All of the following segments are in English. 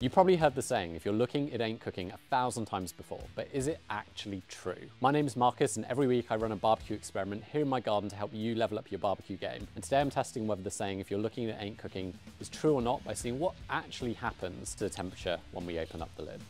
You probably heard the saying, if you're looking, it ain't cooking a thousand times before, but is it actually true? My name is Marcus and every week I run a barbecue experiment here in my garden to help you level up your barbecue game. And today I'm testing whether the saying, if you're looking, it ain't cooking, is true or not by seeing what actually happens to the temperature when we open up the lid.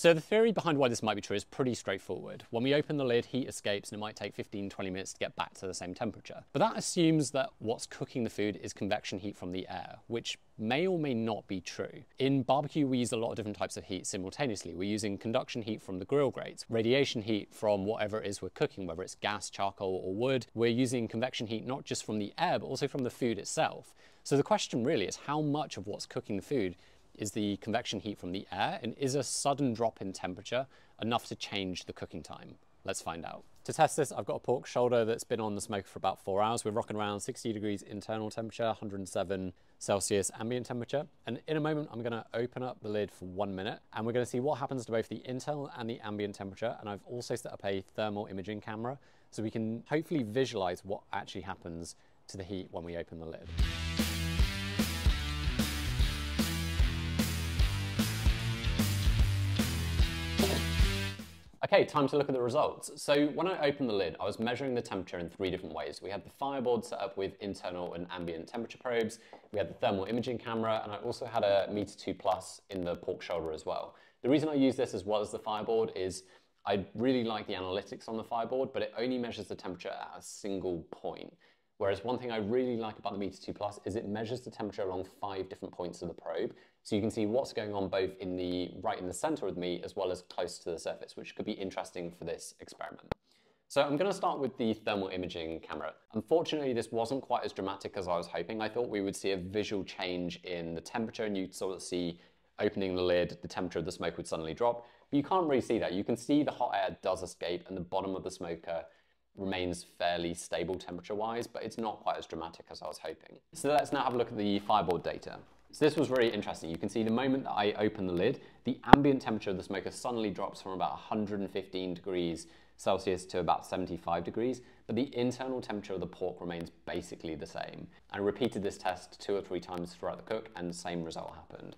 So the theory behind why this might be true is pretty straightforward. When we open the lid, heat escapes and it might take 15, 20 minutes to get back to the same temperature. But that assumes that what's cooking the food is convection heat from the air, which may or may not be true. In barbecue, we use a lot of different types of heat simultaneously. We're using conduction heat from the grill grates, radiation heat from whatever it is we're cooking, whether it's gas, charcoal, or wood. We're using convection heat not just from the air, but also from the food itself. So the question really is how much of what's cooking the food is the convection heat from the air, and is a sudden drop in temperature enough to change the cooking time? Let's find out. To test this, I've got a pork shoulder that's been on the smoker for about four hours. We're rocking around 60 degrees internal temperature, 107 Celsius ambient temperature. And in a moment, I'm gonna open up the lid for one minute and we're gonna see what happens to both the internal and the ambient temperature. And I've also set up a thermal imaging camera so we can hopefully visualize what actually happens to the heat when we open the lid. Okay, time to look at the results. So when I opened the lid, I was measuring the temperature in three different ways. We had the fireboard set up with internal and ambient temperature probes, we had the thermal imaging camera, and I also had a Meater 2 Plus in the pork shoulder as well. The reason I use this as well as the fireboard is I really like the analytics on the fireboard, but it only measures the temperature at a single point. Whereas one thing I really like about the Meater 2 Plus is it measures the temperature along five different points of the probe. So you can see what's going on both in the right in the center of meat as well as close to the surface, which could be interesting for this experiment. So I'm going to start with the thermal imaging camera. Unfortunately, this wasn't quite as dramatic as I was hoping. I thought we would see a visual change in the temperature and you'd sort of see opening the lid, the temperature of the smoke would suddenly drop. But you can't really see that. You can see the hot air does escape and the bottom of the smoker remains fairly stable temperature-wise, but it's not quite as dramatic as I was hoping. So let's now have a look at the fireboard data. So this was really interesting. You can see the moment that I open the lid, the ambient temperature of the smoker suddenly drops from about 115 degrees Celsius to about 75 degrees, but the internal temperature of the pork remains basically the same. I repeated this test two or three times throughout the cook and the same result happened.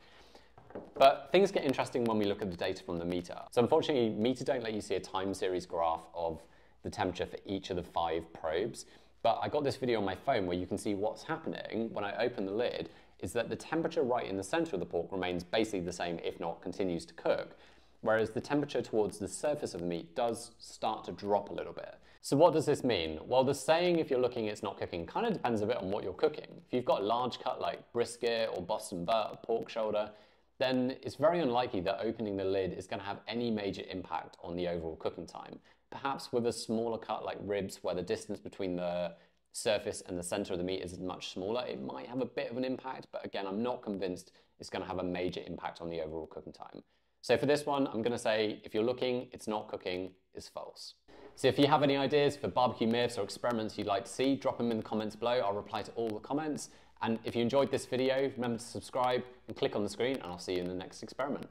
But things get interesting when we look at the data from the Meater. So unfortunately, Meater don't let you see a time series graph of the temperature for each of the five probes. But I got this video on my phone where you can see what's happening when I open the lid is that the temperature right in the center of the pork remains basically the same, if not continues to cook, whereas the temperature towards the surface of the meat does start to drop a little bit. So what does this mean? Well, the saying if you're looking it's not cooking kind of depends a bit on what you're cooking. If you've got a large cut like brisket or Boston butt, or pork shoulder, then it's very unlikely that opening the lid is going to have any major impact on the overall cooking time. Perhaps with a smaller cut like ribs where the distance between the surface and the center of the meat is much smaller, it might have a bit of an impact, but again, I'm not convinced it's gonna have a major impact on the overall cooking time. So for this one, I'm gonna say, if you're looking, it's not cooking, is false. So if you have any ideas for barbecue myths or experiments you'd like to see, drop them in the comments below. I'll reply to all the comments. And if you enjoyed this video, remember to subscribe and click on the screen, and I'll see you in the next experiment.